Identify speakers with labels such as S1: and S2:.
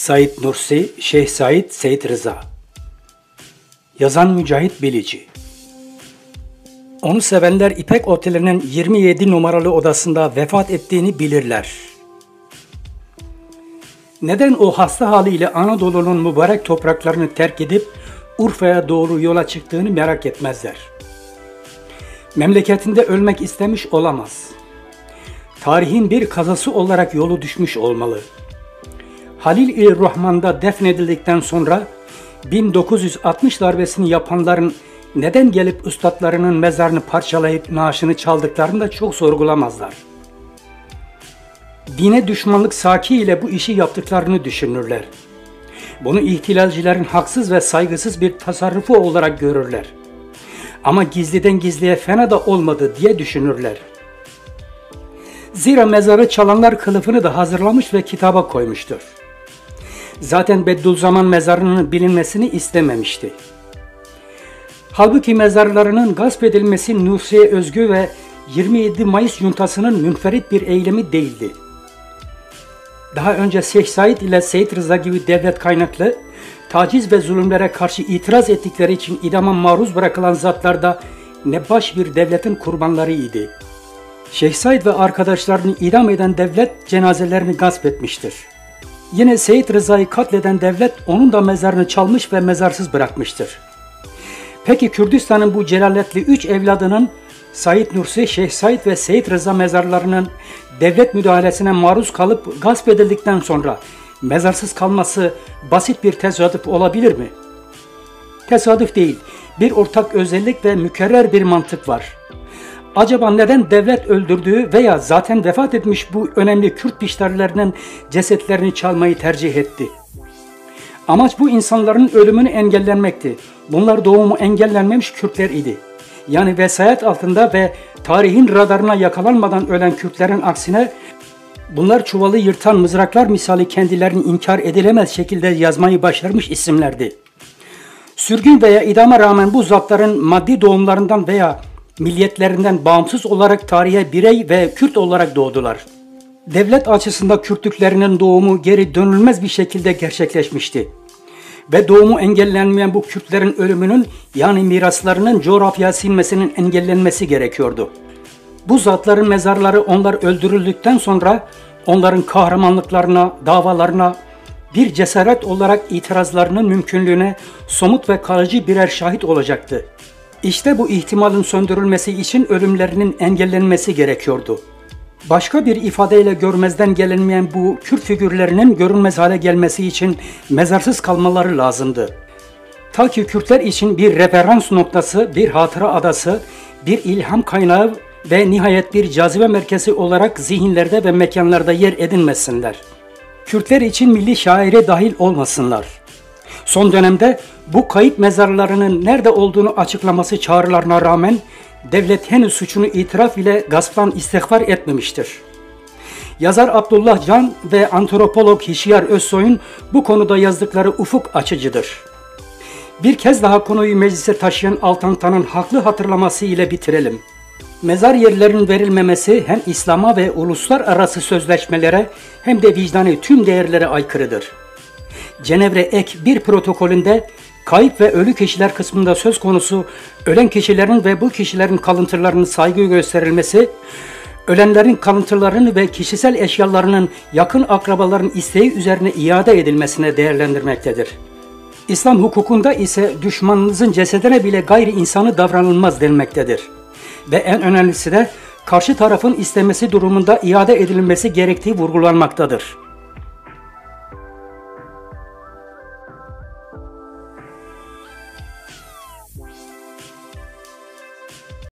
S1: Said Nursi, Şeyh Said Seyit Rıza Yazan Mücahit Bilici Onu sevenler İpek Oteli'nin 27 numaralı odasında vefat ettiğini bilirler. Neden o hasta haliyle Anadolu'nun mübarek topraklarını terk edip Urfa'ya doğru yola çıktığını merak etmezler. Memleketinde ölmek istemiş olamaz. Tarihin bir kazası olarak yolu düşmüş olmalı.'' Halil-i Rahman'da defnedildikten sonra 1960 darbesini yapanların neden gelip üstadlarının mezarını parçalayıp naaşını çaldıklarını da çok sorgulamazlar. Dine düşmanlık saki ile bu işi yaptıklarını düşünürler. Bunu ihtilalcilerin haksız ve saygısız bir tasarrufu olarak görürler. Ama gizliden gizliye fena da olmadı diye düşünürler. Zira mezarı çalanlar kılıfını da hazırlamış ve kitaba koymuştur. Zaten Bediüzzaman mezarının bilinmesini istememişti. Halbuki mezarlarının gasp edilmesi Nursi'ye özgü ve 27 Mayıs juntasının münferit bir eylemi değildi. Daha önce Şeyh Said ile Seyit Rıza gibi devlet kaynaklı taciz ve zulümlere karşı itiraz ettikleri için idama maruz bırakılan zatlar da nebaş bir devletin kurbanlarıydı. Şeyh Said ve arkadaşlarını idam eden devlet cenazelerini gasp etmiştir. Yine Seyit Rıza'yı katleden devlet onun da mezarını çalmış ve mezarsız bırakmıştır. Peki Kürdistan'ın bu celaletli üç evladının Said Nursi, Şeyh Said ve Seyit Rıza mezarlarının devlet müdahalesine maruz kalıp gasp edildikten sonra mezarsız kalması basit bir tesadüf olabilir mi? Tesadüf değil, bir ortak özellik ve mükerrer bir mantık var. Acaba neden devlet öldürdüğü veya zaten vefat etmiş bu önemli Kürt pişlerlerinin cesetlerini çalmayı tercih etti? Amaç bu insanların ölümünü engellenmekti. Bunlar doğumu engellenmemiş Kürtler idi. Yani vesayet altında ve tarihin radarına yakalanmadan ölen Kürtlerin aksine bunlar çuvalı yırtan mızraklar misali kendilerini inkar edilemez şekilde yazmayı başarmış isimlerdi. Sürgün veya idama rağmen bu zatların maddi doğumlarından veya milliyetlerinden bağımsız olarak tarihe birey ve Kürt olarak doğdular. Devlet açısında Kürtlüklerinin doğumu geri dönülmez bir şekilde gerçekleşmişti. Ve doğumu engellenmeyen bu Kürtlerin ölümünün yani miraslarının coğrafya silmesinin engellenmesi gerekiyordu. Bu zatların mezarları onlar öldürüldükten sonra onların kahramanlıklarına, davalarına, bir cesaret olarak itirazlarının mümkünlüğüne somut ve kalıcı birer şahit olacaktı. İşte bu ihtimalin söndürülmesi için ölümlerinin engellenmesi gerekiyordu. Başka bir ifadeyle görmezden gelinmeyen bu Kürt figürlerinin görünmez hale gelmesi için mezarsız kalmaları lazımdı. Ta ki Kürtler için bir referans noktası, bir hatıra adası, bir ilham kaynağı ve nihayet bir cazibe merkezi olarak zihinlerde ve mekanlarda yer edinmesinler. Kürtler için milli şaire dahil olmasınlar. Son dönemde bu kayıp mezarlarının nerede olduğunu açıklaması çağrılarına rağmen devlet henüz suçunu itiraf ile gasptan istihbar etmemiştir. Yazar Abdullah Can ve antropolog Hişyar Özsoy'un bu konuda yazdıkları ufuk açıcıdır. Bir kez daha konuyu meclise taşıyan Altantan'ın haklı hatırlaması ile bitirelim. Mezar yerlerinin verilmemesi hem İslam'a ve uluslararası sözleşmelere hem de vicdani tüm değerlere aykırıdır. Cenevre Ek 1 protokolünde kayıp ve ölü kişiler kısmında söz konusu ölen kişilerin ve bu kişilerin kalıntılarının saygı gösterilmesi, ölenlerin kalıntılarını ve kişisel eşyalarının yakın akrabaların isteği üzerine iade edilmesine değerlendirmektedir. İslam hukukunda ise düşmanınızın cesedine bile gayri insanı davranılmaz denmektedir. Ve en önemlisi de karşı tarafın istemesi durumunda iade edilmesi gerektiği vurgulanmaktadır.